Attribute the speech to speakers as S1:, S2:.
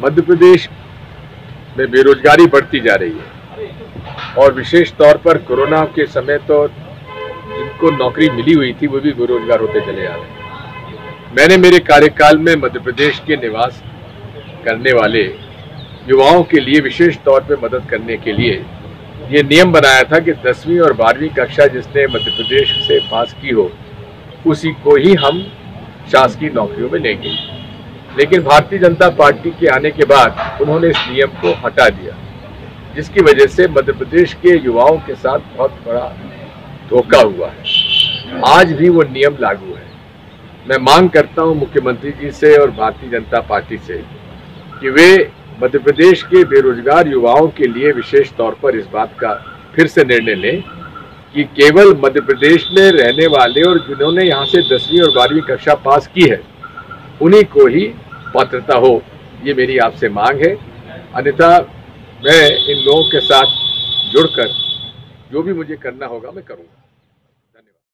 S1: मध्य प्रदेश में बेरोजगारी बढ़ती जा रही है। और विशेष तौर पर कोरोना के समय तो जिनको नौकरी मिली हुई थी, वो भी बेरोजगार होते चले आ रहे हैं। मैंने मेरे कार्यकाल में मध्य प्रदेश के निवास करने वाले युवाओं के लिए विशेष तौर पर मदद करने के लिए ये नियम बनाया था कि दसवीं और बारहवीं कक्षा जिसने मध्य प्रदेश से पास की हो, उसी को ही हम शासकीय नौकरियों में लेंगे। लेकिन भारतीय जनता पार्टी के आने के बाद उन्होंने इस नियम को हटा दिया, जिसकी वजह से मध्य प्रदेश के युवाओं के साथ बहुत बड़ा धोखा हुआ है। आज भी वो नियम लागू है। मैं मांग करता हूँ मुख्यमंत्री जी से और भारतीय जनता पार्टी से कि वे मध्य प्रदेश के बेरोजगार युवाओं के लिए विशेष तौर पर इस बात का फिर से निर्णय लें कि केवल मध्य प्रदेश में रहने वाले और जिन्होंने यहाँ से दसवीं और बारहवीं कक्षा पास की है, उन्हीं को ही पात्रता हो, ये मेरी आपसे मांग है। अन्यथा मैं इन लोगों के साथ जुड़कर जो भी मुझे करना होगा मैं करूँगा।